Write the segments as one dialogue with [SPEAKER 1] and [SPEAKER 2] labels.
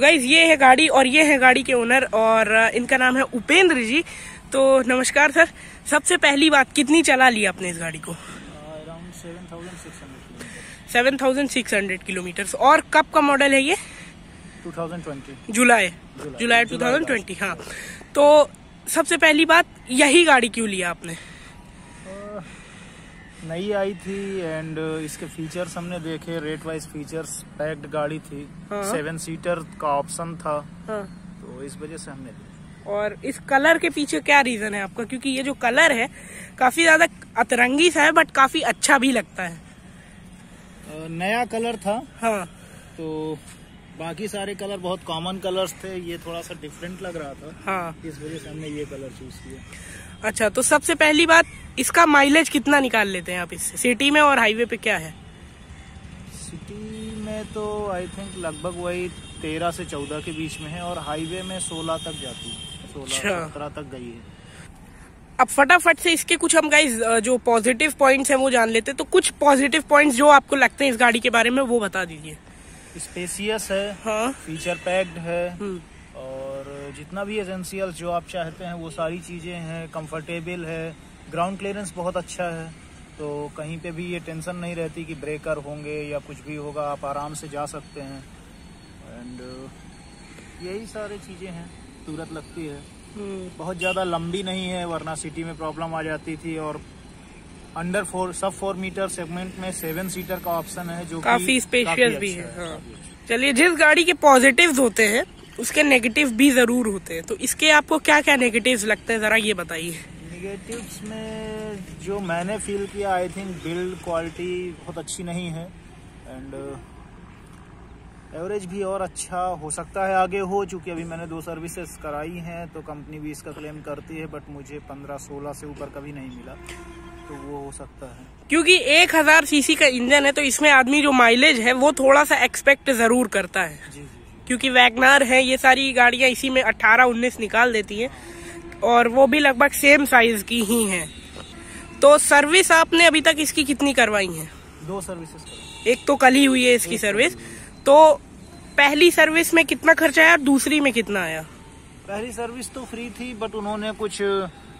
[SPEAKER 1] Guys ये है गाड़ी और ये है गाड़ी के ओनर और इनका नाम है उपेंद्र जी। तो नमस्कार सर सबसे पहली बात कितनी चला ली आपने इस गाड़ी को?
[SPEAKER 2] Seven thousand six hundred
[SPEAKER 1] seven thousand six hundred kilometre और कब का मॉडल है ये?
[SPEAKER 2] टू थाउज़ेंड ट्वेंटी
[SPEAKER 1] जुलाई। जुलाई टू थाउज़ेंड ट्वेंटी हाँ। तो सबसे पहली बात यही गाड़ी क्यों लिया आपने?
[SPEAKER 2] नई आई थी एंड इसके फीचर्स हमने देखे रेट वाइज फीचर्स पैक्ड गाड़ी थी।
[SPEAKER 1] हाँ।
[SPEAKER 2] सेवन सीटर का ऑप्शन था।
[SPEAKER 1] हाँ।
[SPEAKER 2] तो इस वजह से हमने
[SPEAKER 1] और इस कलर के पीछे क्या रीजन है आपका? क्योंकि ये जो कलर है काफ़ी ज़्यादा अतरंगी सा है बट काफ़ी अच्छा भी लगता है।
[SPEAKER 2] नया कलर था।
[SPEAKER 1] हाँ।
[SPEAKER 2] तो बाकी सारे कलर बहुत कॉमन कलर्स थे। ये थोड़ा सा डिफरेंट लग रहा था।
[SPEAKER 1] हाँ।
[SPEAKER 2] इस वजह से हमने ये कलर चूज़ किया।
[SPEAKER 1] अच्छा तो सबसे पहली बात इसका माइलेज कितना निकाल लेते हैं आप इससे? सिटी में और हाईवे पे क्या है?
[SPEAKER 2] सिटी में तो आई थिंक लगभग वही तेरह से चौदह के बीच में है और हाईवे में सोलह तक जाती है। सोलह
[SPEAKER 1] अच्छा।
[SPEAKER 2] सत्रह तक गई है।
[SPEAKER 1] अब फटाफट से इसके कुछ हम गाइज़ जो पॉजिटिव पॉइंट्स हैं वो जान लेते हैं। तो कुछ पॉजिटिव पॉइंट्स जो आपको लगते हैं इस गाड़ी के बारे में वो बता दीजिए।
[SPEAKER 2] स्पेसियस है
[SPEAKER 1] हाँ।
[SPEAKER 2] फीचर पैक्ड है
[SPEAKER 1] हम्म,
[SPEAKER 2] जितना भी एसेंशियल जो आप चाहते हैं वो सारी चीज़ें हैं कंफर्टेबल है ग्राउंड क्लियरेंस बहुत अच्छा है तो कहीं पे भी ये टेंशन नहीं रहती कि ब्रेकर होंगे या कुछ भी होगा आप आराम से जा सकते हैं एंड यही सारी चीज़ें हैं सूरत लगती है
[SPEAKER 1] हम्म,
[SPEAKER 2] बहुत ज़्यादा लंबी नहीं है वरना सिटी में प्रॉब्लम आ जाती थी और under four sub four metre segment में सेवन सीटर का ऑप्शन है जो
[SPEAKER 1] काफ़ी स्पेशियस भी
[SPEAKER 2] अच्छा
[SPEAKER 1] है हाँ।
[SPEAKER 2] अच्छा।
[SPEAKER 1] चलिए जिस गाड़ी के पॉजिटिव्स होते हैं उसके नेगेटिव भी ज़रूर होते हैं। तो इसके आपको क्या क्या नेगेटिव्स लगते हैं जरा ये बताइए।
[SPEAKER 2] निगेटिव्स में जो मैंने फील किया आई थिंक बिल्ड क्वालिटी बहुत अच्छी नहीं है। एंड एवरेज भी और अच्छा हो सकता है आगे हो चूँकि अभी मैंने दो सर्विसेज़ कराई हैं तो कंपनी भी इसका क्लेम करती है बट मुझे 15-16 से ऊपर कभी नहीं मिला। तो वो हो सकता है।
[SPEAKER 1] क्योंकि एक हज़ार सीसी का इंजन है तो इसमें आदमी जो माइलेज है वो थोड़ा सा एक्सपेक्ट ज़रूर करता है।
[SPEAKER 2] जी जी।
[SPEAKER 1] क्योंकि वैगनार है ये सारी गाड़ियाँ इसी में 18 19 निकाल देती हैं और वो भी लगभग सेम साइज़ की ही हैं। तो सर्विस आपने अभी तक इसकी कितनी करवाई है?
[SPEAKER 2] दो सर्विसेज़
[SPEAKER 1] एक तो कल ही हुई है इसकी सर्विस तो पहली सर्विस में कितना खर्चा आया और दूसरी में कितना आया?
[SPEAKER 2] पहली सर्विस तो फ्री थी बट उन्होंने कुछ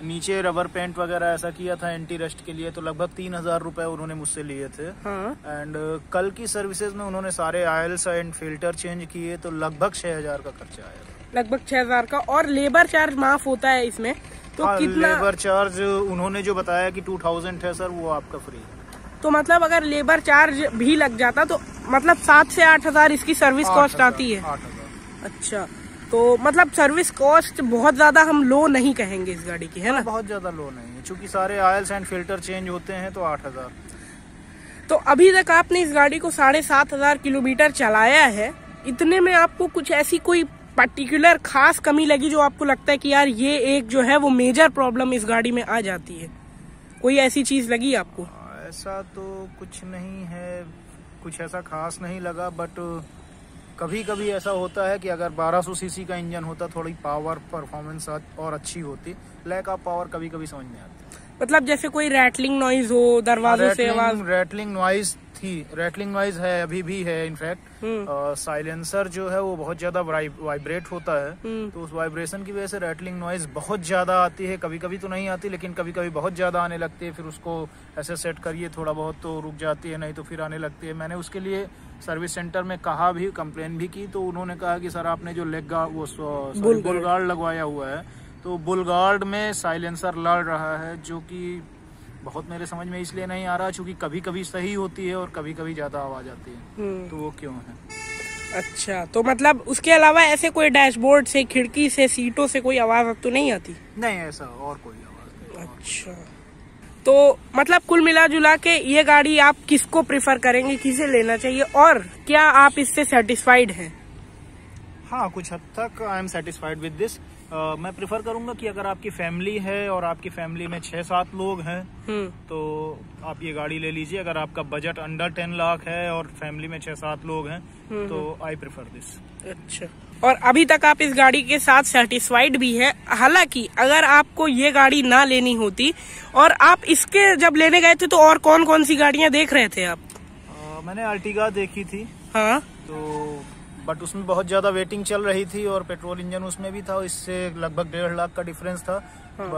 [SPEAKER 2] नीचे रबर पेंट वगैरह ऐसा किया था एंटी रस्ट के लिए तो लगभग तीन हज़ार रूपए उन्होंने मुझसे लिए थे। एंड हाँ कल की सर्विसेज़ में उन्होंने सारे आयल्स एंड फ़िल्टर चेंज किए तो लगभग छह हज़ार का खर्चा आया
[SPEAKER 1] लगभग छह हज़ार का और लेबर चार्ज माफ़ होता है इसमें तो
[SPEAKER 2] हाँ,
[SPEAKER 1] कितना
[SPEAKER 2] लेबर चार्ज उन्होंने जो बताया कि टू थाउज़ेंड है सर वो आपका फ्री है।
[SPEAKER 1] तो मतलब अगर लेबर चार्ज भी लग जाता तो मतलब सात से आठ हज़ार इसकी सर्विस कॉस्ट आती है। अच्छा। तो मतलब सर्विस कॉस्ट बहुत ज़्यादा हम लो नहीं कहेंगे इस गाड़ी की है ना?
[SPEAKER 2] बहुत ज़्यादा लो नहीं है। क्योंकि सारे आयल्स एंड फ़िल्टर चेंज होते हैं तो आठ हज़ार।
[SPEAKER 1] तो अभी तक आपने इस गाड़ी को साढ़े सात हज़ार किलोमीटर चलाया है इतने में आपको कुछ ऐसी कोई पर्टिकुलर खास कमी लगी जो आपको लगता है कि यार ये एक जो है वो मेजर प्रॉब्लम इस गाड़ी में आ जाती है? कोई ऐसी चीज़ लगी आपको?
[SPEAKER 2] ऐसा तो कुछ नहीं है कुछ ऐसा खास नहीं लगा बट कभी कभी ऐसा होता है कि अगर 1200 सीसी का इंजन होता, थोड़ी पावर परफॉर्मेंस और अच्छी होती लैक ऑफ़ पावर कभी कभी समझ में आती।
[SPEAKER 1] मतलब जैसे कोई रैटलिंग नॉइज़ हो दरवाजों से आवाज़
[SPEAKER 2] रैटलिंग नॉइज़ थी। रैटलिंग नॉइज़ है अभी भी है इनफैक्ट
[SPEAKER 1] हम्म,
[SPEAKER 2] साइलेंसर जो है वो बहुत ज़्यादा वाइब्रेट होता है।
[SPEAKER 1] हम्म,
[SPEAKER 2] तो उस वाइब्रेशन की वजह से रैटलिंग नॉइज़ बहुत ज़्यादा आती है। कभी कभी तो नहीं आती लेकिन कभी कभी बहुत ज़्यादा आने लगती है। फिर उसको ऐसे सेट करिए थोड़ा बहुत तो रुक जाती है नहीं तो फिर आने लगती है। मैंने उसके लिए सर्विस सेंटर में कहा भी कंप्लेन भी की तो उन्होंने कहा कि सर आपने जो लेग गार्ड वो
[SPEAKER 1] बुल
[SPEAKER 2] बुल गार्ड लगवाया हुआ है तो बुलगार्ड में साइलेंसर लड़ रहा है जो कि बहुत मेरे समझ में इसलिए नहीं आ रहा क्योंकि कभी कभी सही होती है और कभी कभी ज़्यादा आवाज़ आती है।
[SPEAKER 1] हम्म।
[SPEAKER 2] तो वो क्यों है?
[SPEAKER 1] अच्छा तो मतलब उसके अलावा ऐसे कोई डैशबोर्ड से खिड़की से सीटों से कोई आवाज़ अब तो नहीं आती?
[SPEAKER 2] नहीं ऐसा और कोई आवाज़ नहीं
[SPEAKER 1] अच्छा। तो मतलब कुल मिला जुला के ये गाड़ी आप किसको प्रेफर करेंगे किसे लेना चाहिए और क्या आप इससे सेटिस्फाइड हैं?
[SPEAKER 2] हाँ कुछ हद तक I am satisfied with this मैं प्रेफर करूँगा कि अगर आपकी फैमिली है और आपकी फैमिली में छह सात लोग हैं
[SPEAKER 1] हम्म।
[SPEAKER 2] तो आप ये गाड़ी ले लीजिए। अगर आपका बजट अंडर टेन लाख है और फैमिली में छह सात लोग हैं तो आई प्रेफर दिस
[SPEAKER 1] अच्छा। और अभी तक आप इस गाड़ी के साथ सेटिस्फाइड भी हैं। हालाँकि अगर आपको ये गाड़ी ना लेनी होती और आप इसके जब लेने गए थे तो और कौन कौन सी गाड़ियाँ देख रहे थे आप?
[SPEAKER 2] आ, मैंने अर्टिगा देखी थी।
[SPEAKER 1] हाँ।
[SPEAKER 2] तो बट उसमें बहुत ज़्यादा वेटिंग चल रही थी और पेट्रोल इंजन उसमें भी था इससे लगभग डेढ़ लाख का डिफरेंस था हाँ।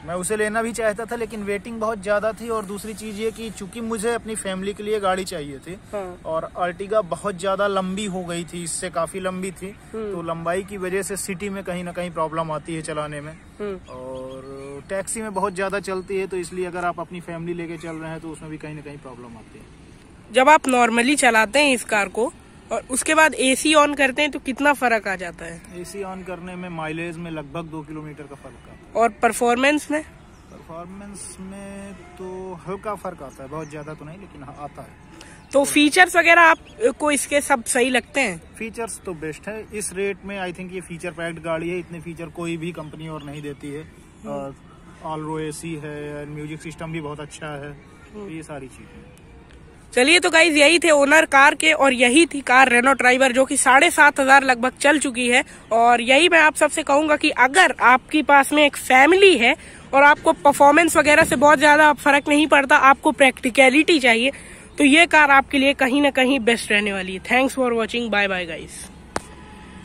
[SPEAKER 2] मैं उसे लेना भी चाहता था लेकिन वेटिंग बहुत ज़्यादा थी और दूसरी चीज़ ये कि चूँकि मुझे अपनी फैमिली के लिए गाड़ी चाहिए थी हाँ। और अर्टिगा बहुत ज़्यादा लंबी हो गई थी इससे काफ़ी लंबी थी हम्म। तो लंबाई की वजह से सिटी में कहीं ना कहीं प्रॉब्लम आती है चलाने में हम्म। और टैक्सी में बहुत ज़्यादा चलती है तो इसलिए अगर आप अपनी फैमिली लेके चल रहे हैं तो उसमें भी कहीं ना कहीं प्रॉब्लम आती है
[SPEAKER 1] जब आप नॉर्मली चलाते हैं इस कार को और उसके बाद एसी ऑन करते हैं तो कितना फ़र्क आ जाता है?
[SPEAKER 2] एसी ऑन करने में माइलेज में लगभग दो किलोमीटर का फ़र्क आता
[SPEAKER 1] है। और परफॉर्मेंस में?
[SPEAKER 2] परफॉर्मेंस में तो हल्का फ़र्क आता है बहुत ज़्यादा तो नहीं लेकिन हाँ, आता है।
[SPEAKER 1] तो फीचर्स वगैरह आपको इसके सब सही लगते हैं?
[SPEAKER 2] फीचर्स तो बेस्ट है। इस रेट में आई थिंक ये फीचर पैक्ड गाड़ी है इतने फीचर कोई भी कंपनी और नहीं देती है। ऑल रो ए है म्यूज़िक सिस्टम भी बहुत अच्छा है। तो ये सारी चीज़ें
[SPEAKER 1] चलिए तो गाइज़ यही थे ओनर कार के और यही थी कार रेनो ड्राइवर जो कि साढ़े सात हज़ार लगभग चल चुकी है। और यही मैं आप सबसे कहूँगा कि अगर आपके पास में एक फैमिली है और आपको परफॉर्मेंस वगैरह से बहुत ज़्यादा फ़र्क नहीं पड़ता, आपको प्रैक्टिकलिटी चाहिए तो ये कार आपके लिए कहीं ना कहीं बेस्ट रहने वाली है। Thanks for watching bye bye guys